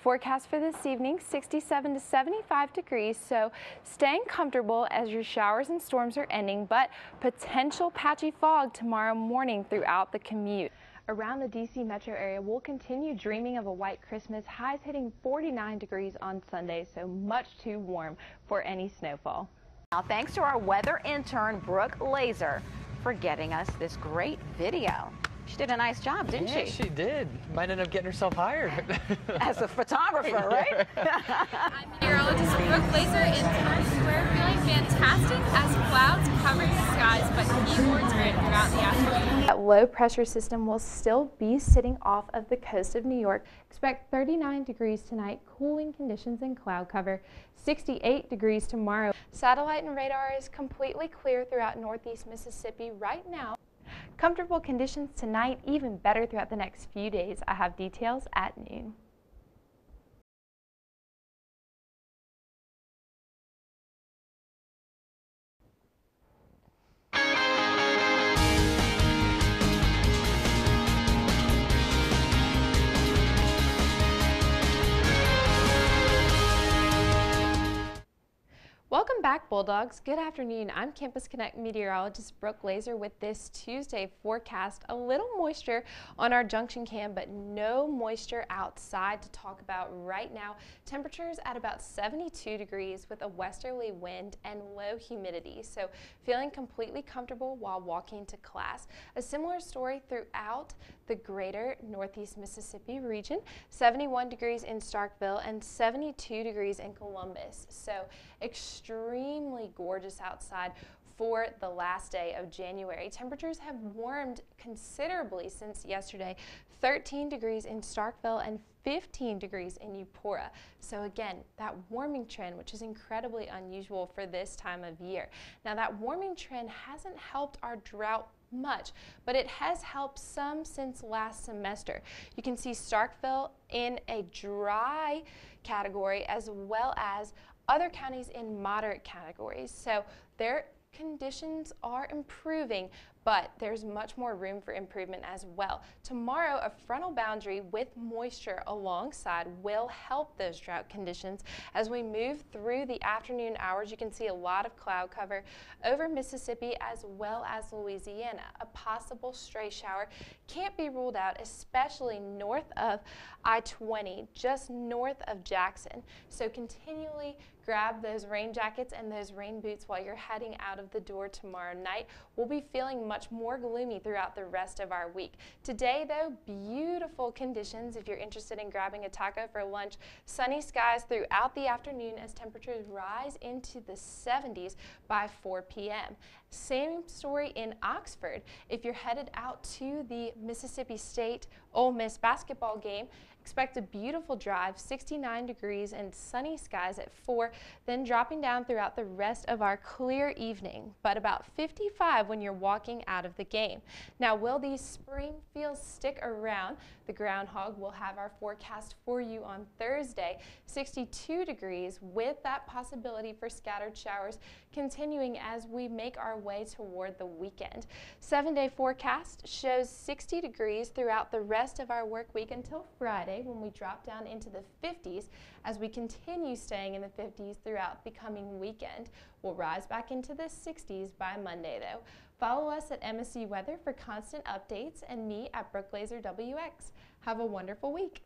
Forecast for this evening 67 to 75 degrees, so staying comfortable as your showers and storms are ending, but potential patchy fog tomorrow morning throughout the commute. Around the DC metro area, we'll continue dreaming of a white Christmas, highs hitting 49 degrees on Sunday, so much too warm for any snowfall. Now, thanks to our weather intern, Brooke Laizer, for getting us this great video. She did a nice job, didn't yeah, she? she did. Might end up getting herself hired. As a photographer, right? I'm meteorologist Brooke Laizer, and tonight we're feeling fantastic as clouds cover the skies, but keyboards rain throughout the afternoon. That low pressure system will still be sitting off of the coast of New York. Expect 39 degrees tonight, cooling conditions and cloud cover. 68 degrees tomorrow. Satellite and radar is completely clear throughout northeast Mississippi right now. Comfortable conditions tonight, even better throughout the next few days. I have details at noon. Welcome back, Bulldogs. Good afternoon. I'm Campus Connect meteorologist Brooke Laizer with this Tuesday forecast. A little moisture on our junction cam, but no moisture outside to talk about right now. Temperatures at about 72 degrees with a westerly wind and low humidity. So feeling completely comfortable while walking to class. A similar story throughout the greater Northeast Mississippi region. 71 degrees in Starkville and 72 degrees in Columbus. So extremely gorgeous outside for the last day of January. Temperatures have warmed considerably since yesterday. 13 degrees in Starkville and 15 degrees in Eupora. So again, that warming trend, which is incredibly unusual for this time of year. Now that warming trend hasn't helped our drought much, but it has helped some since last semester. You can see Starkville in a dry category as well as other counties in moderate categories. So their conditions are improving, but there's much more room for improvement as well. Tomorrow, a frontal boundary with moisture alongside will help those drought conditions. As we move through the afternoon hours, you can see a lot of cloud cover over Mississippi as well as Louisiana. A possible stray shower can't be ruled out, especially north of I-20, just north of Jackson. So continually grab those rain jackets and those rain boots while you're heading out of the door tomorrow night. We'll be feeling much more gloomy throughout the rest of our week. Today, though, beautiful conditions if you're interested in grabbing a taco for lunch. Sunny skies throughout the afternoon as temperatures rise into the 70s by 4 p.m. Same story in Oxford. If you're headed out to the Mississippi State Ole Miss basketball game, expect a beautiful drive, 69 degrees and sunny skies at 4, then dropping down throughout the rest of our clear evening, but about 55 when you're walking out of the game. Now, will these spring feels stick around? The groundhog will have our forecast for you on Thursday, 62 degrees with that possibility for scattered showers continuing as we make our way toward the weekend. Seven day forecast shows 60 degrees throughout the rest of our work week until Friday when we drop down into the 50s as we continue staying in the 50s throughout the coming weekend. We'll rise back into the 60s by Monday though. Follow us at MSC Weather for constant updates and me at Brooke Laizer WX. Have a wonderful week.